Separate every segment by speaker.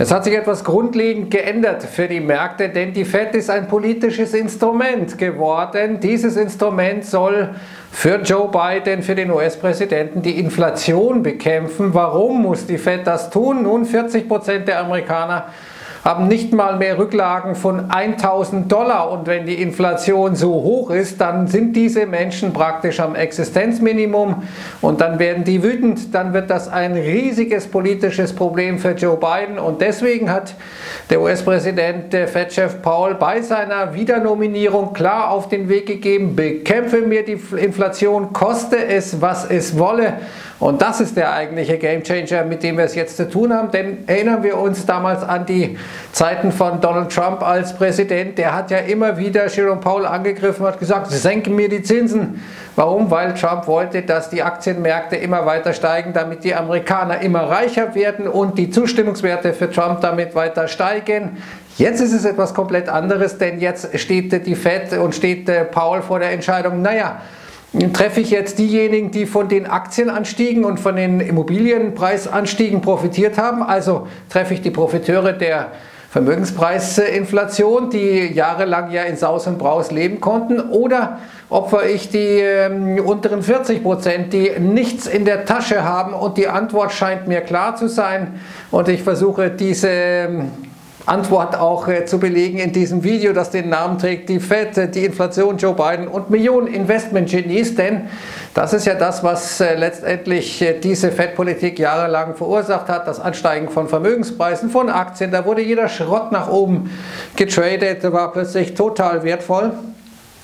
Speaker 1: Es hat sich etwas grundlegend geändert für die Märkte, denn die Fed ist ein politisches Instrument geworden. Dieses Instrument soll für Joe Biden, für den US-Präsidenten, die Inflation bekämpfen. Warum muss die Fed das tun? Nun, 40 Prozent der Amerikaner haben nicht mal mehr Rücklagen von 1000 Dollar. Und wenn die Inflation so hoch ist, dann sind diese Menschen praktisch am Existenzminimum. Und dann werden die wütend, dann wird das ein riesiges politisches Problem für Joe Biden. Und deswegen hat der US-Präsident, der Fed-Chef Paul, bei seiner Wiedernominierung klar auf den Weg gegeben, bekämpfe mir die Inflation, koste es, was es wolle und das ist der eigentliche Gamechanger, mit dem wir es jetzt zu tun haben. Denn erinnern wir uns damals an die Zeiten von Donald Trump als Präsident. Der hat ja immer wieder Jerome Powell angegriffen und hat gesagt, senken mir die Zinsen. Warum? Weil Trump wollte, dass die Aktienmärkte immer weiter steigen, damit die Amerikaner immer reicher werden und die Zustimmungswerte für Trump damit weiter steigen. Jetzt ist es etwas komplett anderes, denn jetzt steht die Fed und steht äh, Paul vor der Entscheidung, naja, treffe ich jetzt diejenigen, die von den Aktienanstiegen und von den Immobilienpreisanstiegen profitiert haben. Also treffe ich die Profiteure der Vermögenspreisinflation, die jahrelang ja in Saus und Braus leben konnten, oder opfer ich die äh, unteren 40 Prozent, die nichts in der Tasche haben? Und die Antwort scheint mir klar zu sein. Und ich versuche diese ähm, Antwort auch äh, zu belegen in diesem Video, das den Namen trägt, die FED, äh, die Inflation, Joe Biden und Millionen Investment-Genies, denn das ist ja das, was äh, letztendlich äh, diese FED-Politik jahrelang verursacht hat, das Ansteigen von Vermögenspreisen, von Aktien, da wurde jeder Schrott nach oben getradet, war plötzlich total wertvoll.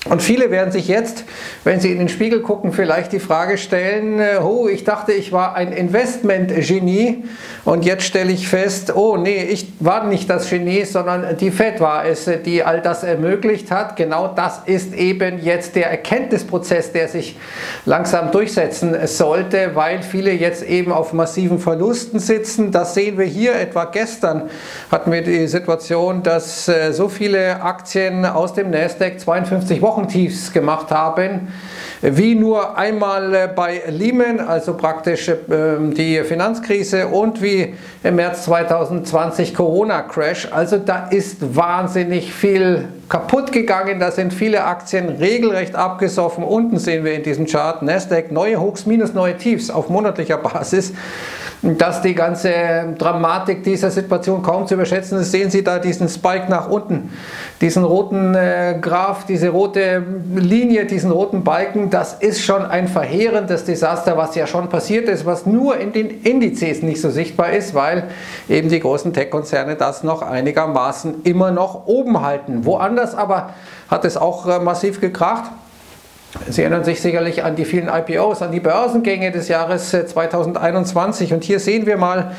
Speaker 1: Und viele werden sich jetzt, wenn sie in den Spiegel gucken, vielleicht die Frage stellen, oh, ich dachte, ich war ein Investment-Genie und jetzt stelle ich fest, oh nee, ich war nicht das Genie, sondern die Fed war es, die all das ermöglicht hat. Genau das ist eben jetzt der Erkenntnisprozess, der sich langsam durchsetzen sollte, weil viele jetzt eben auf massiven Verlusten sitzen. Das sehen wir hier etwa gestern hatten wir die Situation, dass äh, so viele Aktien aus dem Nasdaq 52 Wochen Wochentiefs gemacht haben, wie nur einmal äh, bei Lehman, also praktisch ähm, die Finanzkrise und wie im März 2020 Corona-Crash. Also da ist wahnsinnig viel kaputt gegangen, da sind viele Aktien regelrecht abgesoffen. Unten sehen wir in diesem Chart Nasdaq neue Hochs minus neue Tiefs auf monatlicher Basis dass die ganze Dramatik dieser Situation kaum zu überschätzen ist. Sehen Sie da diesen Spike nach unten, diesen roten äh, Graph, diese rote Linie, diesen roten Balken, das ist schon ein verheerendes Desaster, was ja schon passiert ist, was nur in den Indizes nicht so sichtbar ist, weil eben die großen Tech-Konzerne das noch einigermaßen immer noch oben halten. Woanders aber hat es auch äh, massiv gekracht. Sie erinnern sich sicherlich an die vielen IPOs, an die Börsengänge des Jahres 2021. Äh, Und hier sehen wir mal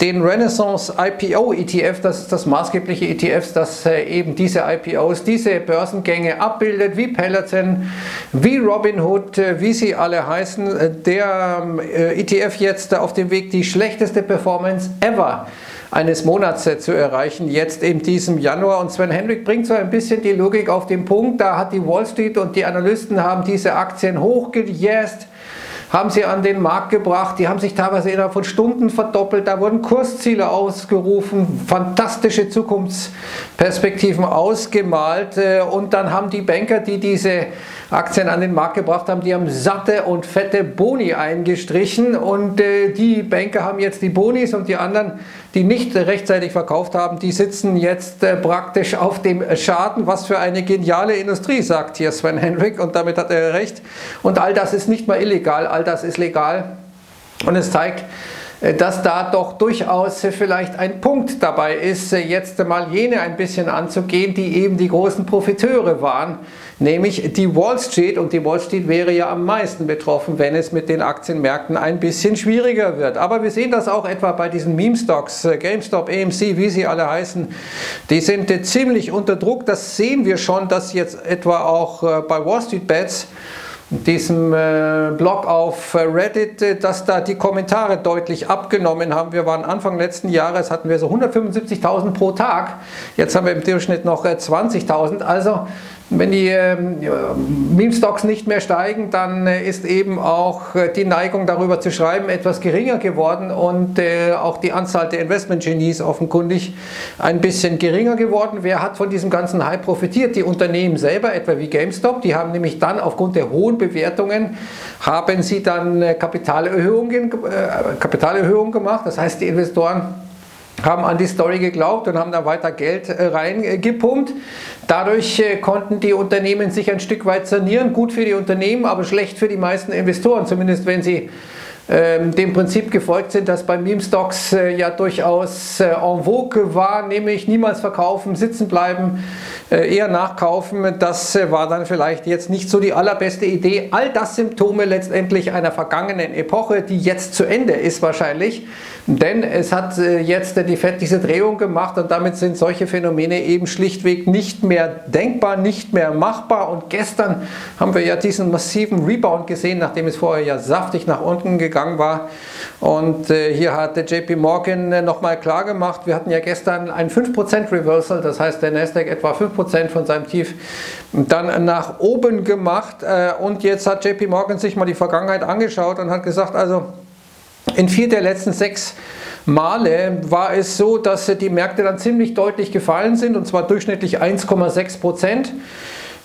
Speaker 1: den Renaissance IPO ETF. Das ist das maßgebliche ETF, das äh, eben diese IPOs, diese Börsengänge abbildet, wie Peloton, wie Robinhood, wie sie alle heißen. Der ETF jetzt auf dem Weg, die schlechteste Performance ever eines Monats äh, zu erreichen, jetzt in diesem Januar. Und Sven Henrik bringt so ein bisschen die Logik auf den Punkt. Da hat die Wall Street und die Analysten haben diese Aktien hochgejäst haben sie an den Markt gebracht. Die haben sich teilweise innerhalb von Stunden verdoppelt. Da wurden Kursziele ausgerufen, fantastische Zukunftsperspektiven ausgemalt. Äh, und dann haben die Banker, die diese Aktien an den Markt gebracht haben, die haben satte und fette Boni eingestrichen und äh, die Banker haben jetzt die Bonis und die anderen, die nicht rechtzeitig verkauft haben, die sitzen jetzt äh, praktisch auf dem Schaden. Was für eine geniale Industrie, sagt hier Sven Henrik und damit hat er recht. Und all das ist nicht mal illegal, all das ist legal und es zeigt, dass da doch durchaus vielleicht ein Punkt dabei ist, äh, jetzt mal jene ein bisschen anzugehen, die eben die großen Profiteure waren, nämlich die Wall Street. Und die Wall Street wäre ja am meisten betroffen, wenn es mit den Aktienmärkten ein bisschen schwieriger wird. Aber wir sehen das auch etwa bei diesen Meme-Stocks, äh, GameStop, AMC, wie sie alle heißen. Die sind ziemlich unter Druck. Das sehen wir schon, dass jetzt etwa auch bei Wall Street Bets diesem äh, Blog auf äh, Reddit, äh, dass da die Kommentare deutlich abgenommen haben. Wir waren Anfang letzten Jahres, hatten wir so 175.000 pro Tag. Jetzt haben wir im Durchschnitt noch 20.000. Also Wenn die ähm, Meme-Stocks nicht mehr steigen, dann äh, ist eben auch äh, die Neigung darüber zu schreiben etwas geringer geworden und äh, auch die Anzahl der Investment-Genies offenkundig ein bisschen geringer geworden. Wer hat von diesem ganzen Hype profitiert? Die Unternehmen selber, etwa wie GameStop, die haben nämlich dann aufgrund der hohen Bewertungen, haben sie dann Kapitalerhöhungen, Kapitalerhöhungen gemacht. Das heißt, die Investoren haben an die Story geglaubt und haben da weiter Geld äh, reingepumpt. Dadurch äh, konnten die Unternehmen sich ein Stück weit sanieren. Gut für die Unternehmen, aber schlecht für die meisten Investoren, zumindest wenn sie ähm, dem Prinzip gefolgt sind, das bei Meme Stocks äh, ja durchaus en vogue war, nämlich niemals verkaufen, sitzen bleiben, eher nachkaufen. Das war dann vielleicht jetzt nicht so die allerbeste Idee. All das Symptome letztendlich einer vergangenen Epoche, die jetzt zu Ende ist wahrscheinlich. Denn es hat äh, jetzt die FED diese Drehung gemacht und damit sind solche Phänomene eben schlichtweg nicht mehr denkbar, nicht mehr machbar. Und gestern haben wir ja diesen massiven Rebound gesehen, nachdem es vorher ja saftig nach unten gegangen war. Und äh, hier hat der JP Morgan äh, nochmal klar gemacht, wir hatten ja gestern ein 5% Reversal, das heißt der Nasdaq etwa 5% von seinem Tief dann nach oben gemacht. Und jetzt hat JP Morgan sich mal die Vergangenheit angeschaut und hat gesagt, also in vier der letzten sechs Male war es so, dass die Märkte dann ziemlich deutlich gefallen sind, und zwar durchschnittlich 1,6 Prozent.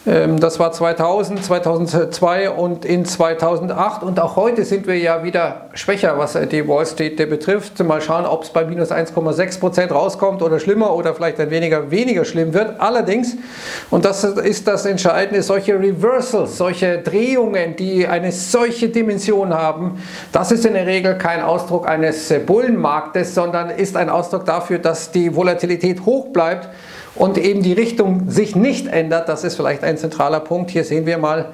Speaker 1: Ähm, das war 2000, 2002 und in 2008 und auch heute sind wir ja wieder schwächer, was die Wall Street betrifft. Mal schauen, ob es bei minus 1,6 Prozent rauskommt oder schlimmer oder vielleicht ein weniger weniger schlimm wird. Allerdings, und das ist das Entscheidende, solche Reversals, solche Drehungen, die eine solche Dimension haben, das ist in der Regel kein Ausdruck eines Bullenmarktes, sondern ist ein Ausdruck dafür, dass die Volatilität hoch bleibt und eben die Richtung sich nicht ändert, das ist vielleicht ein zentraler Punkt. Hier sehen wir mal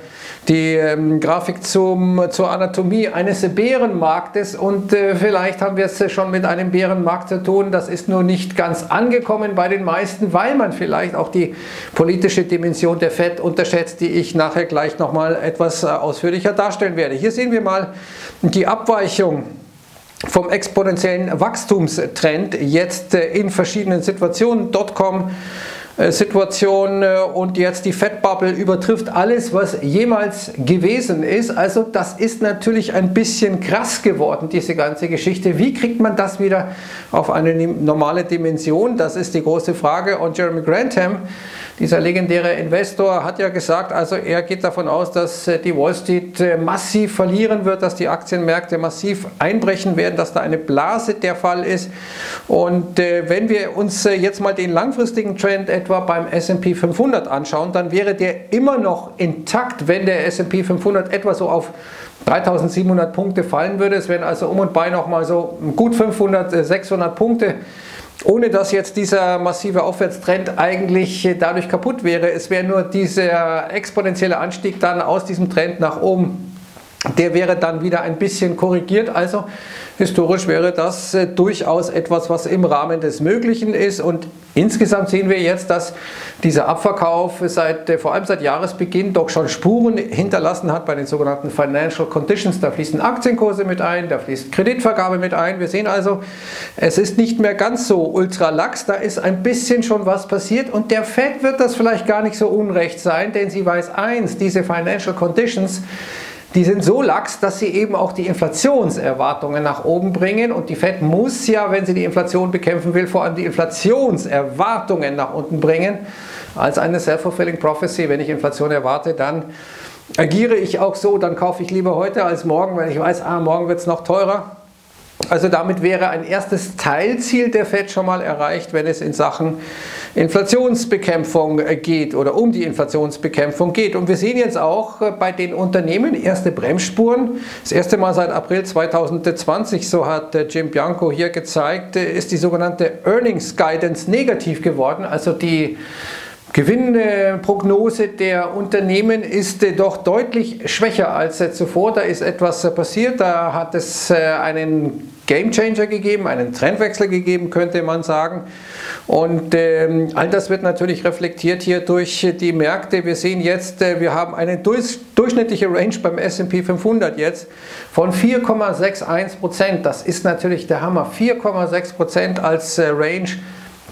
Speaker 1: die ähm, Grafik zum, zur Anatomie eines Bärenmarktes und äh, vielleicht haben wir es schon mit einem Bärenmarkt zu tun. Das ist nur nicht ganz angekommen bei den meisten, weil man vielleicht auch die politische Dimension der FED unterschätzt, die ich nachher gleich nochmal etwas äh, ausführlicher darstellen werde. Hier sehen wir mal die Abweichung vom exponentiellen Wachstumstrend jetzt äh, in verschiedenen Situationen. Dotcom äh, Situation äh, und jetzt die Fettbubble übertrifft alles, was jemals gewesen ist. Also das ist natürlich ein bisschen krass geworden, diese ganze Geschichte. Wie kriegt man das wieder auf eine normale Dimension? Das ist die große Frage. Und Jeremy Grantham, dieser legendäre Investor hat ja gesagt, also er geht davon aus, dass äh, die Wall Street äh, massiv verlieren wird, dass die Aktienmärkte massiv einbrechen werden, dass da eine Blase der Fall ist. Und äh, wenn wir uns jetzt mal den langfristigen Trend etwa beim S&P 500 anschauen, dann wäre der immer noch intakt, wenn der S&P 500 etwa so auf 3700 Punkte fallen würde. Es wären also um und bei nochmal so gut 500, 600 Punkte ohne dass jetzt dieser massive Aufwärtstrend eigentlich dadurch kaputt wäre. Es wäre nur dieser exponentielle Anstieg dann aus diesem Trend nach oben der wäre dann wieder ein bisschen korrigiert. Also historisch wäre das äh, durchaus etwas, was im Rahmen des Möglichen ist. Und insgesamt sehen wir jetzt, dass dieser Abverkauf seit, äh, vor allem seit Jahresbeginn doch schon Spuren hinterlassen hat bei den sogenannten Financial Conditions. Da fließen Aktienkurse mit ein, da fließt Kreditvergabe mit ein. Wir sehen also, es ist nicht mehr ganz so ultralax. Da ist ein bisschen schon was passiert. Und der Fed wird das vielleicht gar nicht so unrecht sein, denn sie weiß eins, diese Financial Conditions, die sind so lax, dass sie eben auch die Inflationserwartungen nach oben bringen. Und die Fed muss ja, wenn sie die Inflation bekämpfen will, vor allem die Inflationserwartungen nach unten bringen. Als eine self-fulfilling prophecy, wenn ich Inflation erwarte, dann agiere ich auch so, dann kaufe ich lieber heute als morgen, weil ich weiß, ah, morgen wird es noch teurer. Also damit wäre ein erstes Teilziel der FED schon mal erreicht, wenn es in Sachen Inflationsbekämpfung geht oder um die Inflationsbekämpfung geht. Und wir sehen jetzt auch bei den Unternehmen erste Bremsspuren. Das erste Mal seit April 2020, so hat Jim Bianco hier gezeigt, ist die sogenannte Earnings Guidance negativ geworden, also die Gewinnprognose der Unternehmen ist doch deutlich schwächer als zuvor. Da ist etwas passiert, da hat es einen Gamechanger gegeben, einen Trendwechsel gegeben, könnte man sagen. Und ähm, all das wird natürlich reflektiert hier durch die Märkte. Wir sehen jetzt, äh, wir haben eine durch, durchschnittliche Range beim S&P 500 jetzt von 4,61 Prozent. Das ist natürlich der Hammer. 4,6 Prozent als äh, Range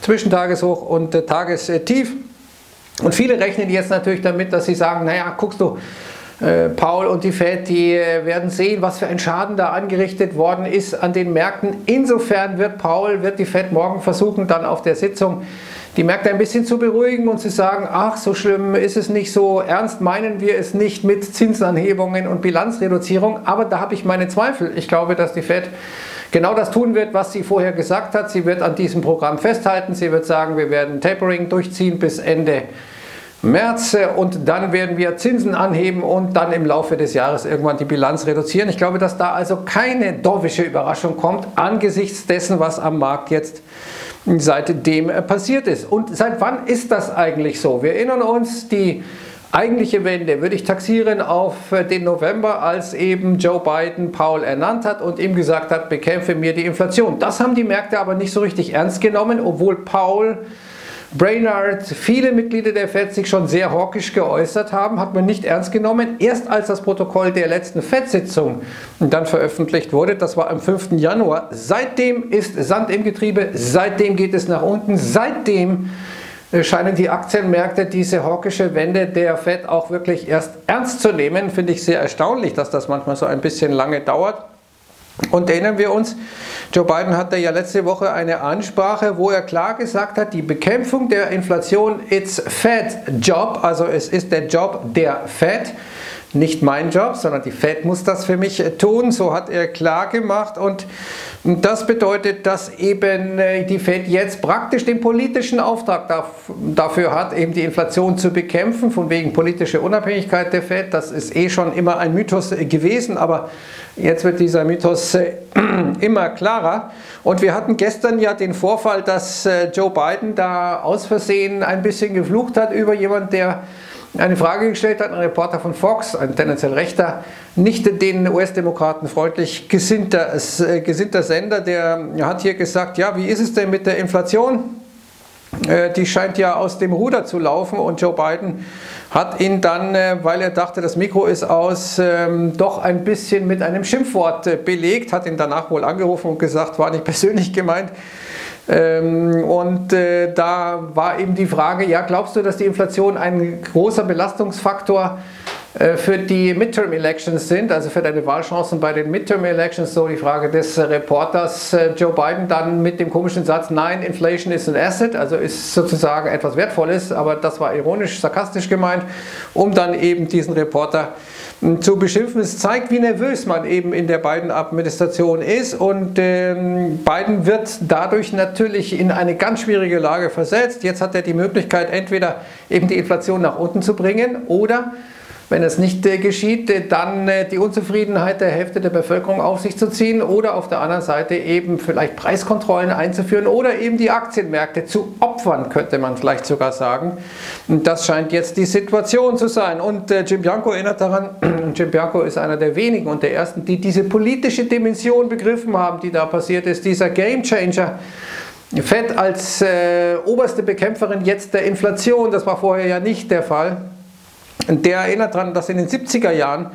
Speaker 1: zwischen Tageshoch und äh, Tagestief. Und viele rechnen jetzt natürlich damit, dass sie sagen, naja, guckst du, äh, Paul und die Fed, die äh, werden sehen, was für ein Schaden da angerichtet worden ist an den Märkten. Insofern wird Paul, wird die Fed morgen versuchen, dann auf der Sitzung die Märkte ein bisschen zu beruhigen und zu sagen, ach, so schlimm ist es nicht, so ernst meinen wir es nicht mit Zinsanhebungen und Bilanzreduzierung, aber da habe ich meine Zweifel. Ich glaube, dass die Fed genau das tun wird, was sie vorher gesagt hat. Sie wird an diesem Programm festhalten. Sie wird sagen, wir werden Tapering durchziehen bis Ende März und dann werden wir Zinsen anheben und dann im Laufe des Jahres irgendwann die Bilanz reduzieren. Ich glaube, dass da also keine dovische Überraschung kommt angesichts dessen, was am Markt jetzt seitdem passiert ist. Und seit wann ist das eigentlich so? Wir erinnern uns, die eigentliche Wende würde ich taxieren auf den November, als eben Joe Biden Paul ernannt hat und ihm gesagt hat, bekämpfe mir die Inflation. Das haben die Märkte aber nicht so richtig ernst genommen, obwohl Paul Brainard, viele Mitglieder der FED sich schon sehr hawkisch geäußert haben, hat man nicht ernst genommen. Erst als das Protokoll der letzten FED-Sitzung dann veröffentlicht wurde, das war am 5. Januar, seitdem ist Sand im Getriebe, seitdem geht es nach unten, seitdem äh, scheinen die Aktienmärkte diese hawkische Wende der FED auch wirklich erst ernst zu nehmen. Finde ich sehr erstaunlich, dass das manchmal so ein bisschen lange dauert. Und erinnern wir uns, Joe Biden hatte ja letzte Woche eine Ansprache, wo er klar gesagt hat, die Bekämpfung der Inflation it's Fed Job, also es ist der Job der Fed, nicht mein Job, sondern die Fed muss das für mich tun, so hat er klar gemacht und das bedeutet, dass eben äh, die Fed jetzt praktisch den politischen Auftrag dafür hat, eben die Inflation zu bekämpfen, von wegen politische Unabhängigkeit der Fed. Das ist eh schon immer ein Mythos gewesen, aber jetzt wird dieser Mythos äh, immer klarer. Und wir hatten gestern ja den Vorfall, dass äh, Joe Biden da aus Versehen ein bisschen geflucht hat über jemanden, der eine Frage gestellt hat, ein Reporter von Fox, ein tendenziell rechter, nicht den US-Demokraten freundlich gesinnter, äh, gesinnter Sender, der hat hier gesagt, ja, wie ist es denn mit der Inflation? Äh, die scheint ja aus dem Ruder zu laufen und Joe Biden hat ihn dann, äh, weil er dachte, das Mikro ist aus, ähm, doch ein bisschen mit einem Schimpfwort belegt, hat ihn danach wohl angerufen und gesagt, war nicht persönlich gemeint, und äh, da war eben die Frage, ja, glaubst du, dass die Inflation ein großer Belastungsfaktor äh, für die Midterm Elections sind, also für deine Wahlchancen bei den Midterm Elections, so die Frage des Reporters äh, Joe Biden dann mit dem komischen Satz, nein, Inflation is an asset, also ist sozusagen etwas Wertvolles, aber das war ironisch, sarkastisch gemeint, um dann eben diesen Reporter zu beschimpfen. Es zeigt, wie nervös man eben in der Biden-Administration ist und ähm, Biden wird dadurch natürlich in eine ganz schwierige Lage versetzt. Jetzt hat er die Möglichkeit, entweder eben die Inflation nach unten zu bringen oder wenn es nicht äh, geschieht, äh, dann äh, die Unzufriedenheit der Hälfte der Bevölkerung auf sich zu ziehen oder auf der anderen Seite eben vielleicht Preiskontrollen einzuführen oder eben die Aktienmärkte zu opfern, könnte man vielleicht sogar sagen. Und das scheint jetzt die Situation zu sein. Und Jim Bianco erinnert daran, Jim Bianco ist einer der wenigen und der ersten, die diese politische Dimension begriffen haben, die da passiert ist, dieser Game Changer. Fed als äh, oberste Bekämpferin jetzt der Inflation, das war vorher ja nicht der Fall. Der erinnert daran, dass in den 70er Jahren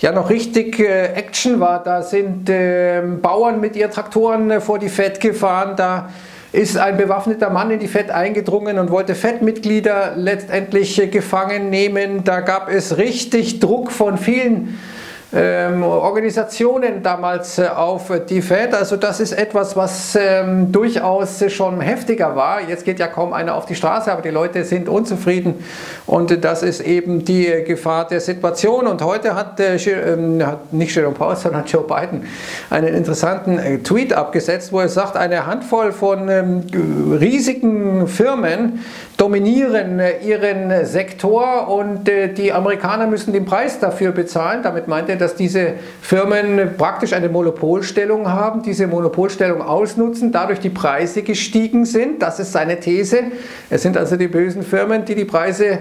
Speaker 1: ja noch richtig äh, Action war. Da sind äh, Bauern mit ihren Traktoren äh, vor die FED gefahren. Da ist ein bewaffneter Mann in die FED eingedrungen und wollte FED-Mitglieder letztendlich äh, gefangen nehmen. Da gab es richtig Druck von vielen ähm, Organisationen damals äh, auf die Fed. Also das ist etwas, was ähm, durchaus schon heftiger war. Jetzt geht ja kaum einer auf die Straße, aber die Leute sind unzufrieden und das ist eben die Gefahr der Situation. Und heute hat, äh, äh, hat nicht Jerome Powell, sondern Joe Biden einen interessanten äh, Tweet abgesetzt, wo er sagt, eine Handvoll von ähm, riesigen Firmen dominieren äh, ihren Sektor und äh, die Amerikaner müssen den Preis dafür bezahlen. Damit meint er, dass diese Firmen praktisch eine Monopolstellung haben, diese Monopolstellung ausnutzen, dadurch die Preise gestiegen sind. Das ist seine These. Es sind also die bösen Firmen, die die Preise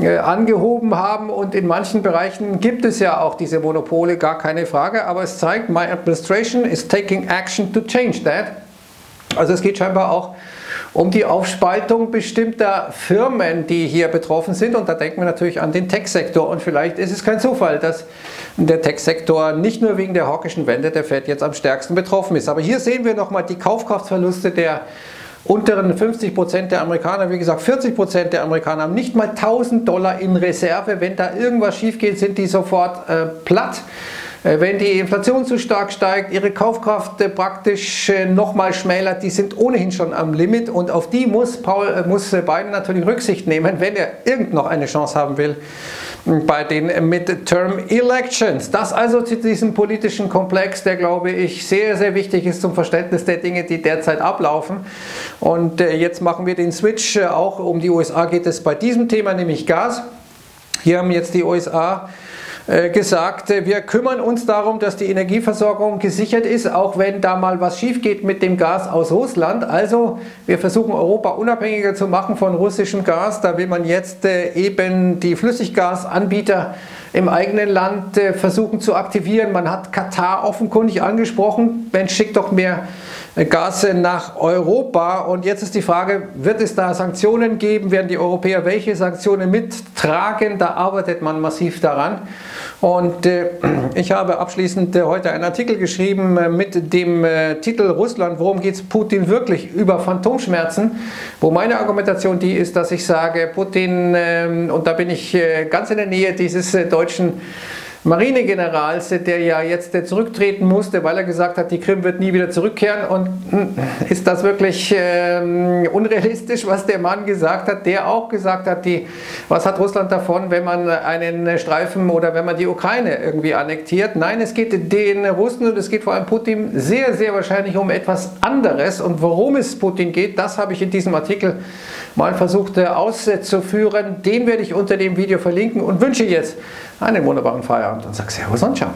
Speaker 1: äh, angehoben haben und in manchen Bereichen gibt es ja auch diese Monopole, gar keine Frage, aber es zeigt, my administration is taking action to change that. Also es geht scheinbar auch um die Aufspaltung bestimmter Firmen, die hier betroffen sind. Und da denken wir natürlich an den Tech-Sektor. Und vielleicht ist es kein Zufall, dass der Tech-Sektor nicht nur wegen der hawkischen Wende der Fed jetzt am stärksten betroffen ist. Aber hier sehen wir nochmal die Kaufkraftverluste der unteren 50 Prozent der Amerikaner, wie gesagt 40 Prozent der Amerikaner haben nicht mal 1000 Dollar in Reserve. Wenn da irgendwas schief geht, sind die sofort äh, platt. Äh, wenn die Inflation zu stark steigt, ihre Kaufkraft äh, praktisch äh, nochmal schmälert, die sind ohnehin schon am Limit und auf die muss, Paul, muss Biden natürlich Rücksicht nehmen, wenn er irgend noch eine Chance haben will bei den Midterm Elections. Das also zu diesem politischen Komplex, der glaube ich sehr, sehr wichtig ist zum Verständnis der Dinge, die derzeit ablaufen. Und jetzt machen wir den Switch auch um die USA geht es bei diesem Thema, nämlich Gas. Hier haben jetzt die USA gesagt, äh, wir kümmern uns darum, dass die Energieversorgung gesichert ist, auch wenn da mal was schief geht mit dem Gas aus Russland. Also wir versuchen Europa unabhängiger zu machen von russischem Gas. Da will man jetzt äh, eben die Flüssiggasanbieter im eigenen Land versuchen zu aktivieren. Man hat Katar offenkundig angesprochen. Mensch, schickt doch mehr Gas nach Europa. Und jetzt ist die Frage, wird es da Sanktionen geben? Werden die Europäer welche Sanktionen mittragen? Da arbeitet man massiv daran. Und äh, ich habe abschließend äh, heute einen Artikel geschrieben äh, mit dem Titel Russland, worum geht es Putin wirklich über Phantomschmerzen, wo meine Argumentation die ist, dass ich sage, Putin, ähm, und da bin ich ganz in der Nähe dieses deutschen Marinegenerals, der ja jetzt zurücktreten musste, weil er gesagt hat, die Krim wird nie wieder zurückkehren. Und hm, ist das wirklich ähm, unrealistisch, was der Mann gesagt hat, der auch gesagt hat, die, was hat Russland davon, wenn man einen Streifen oder wenn man die Ukraine irgendwie annektiert? Nein, es geht den Russen und es geht vor allem Putin sehr, sehr wahrscheinlich um etwas anderes. Und worum es Putin geht, das habe ich in diesem Artikel mal versucht auszuführen. Den werde ich unter dem Video verlinken und wünsche jetzt einen wunderbaren Feierabend und sage Servus und Ciao.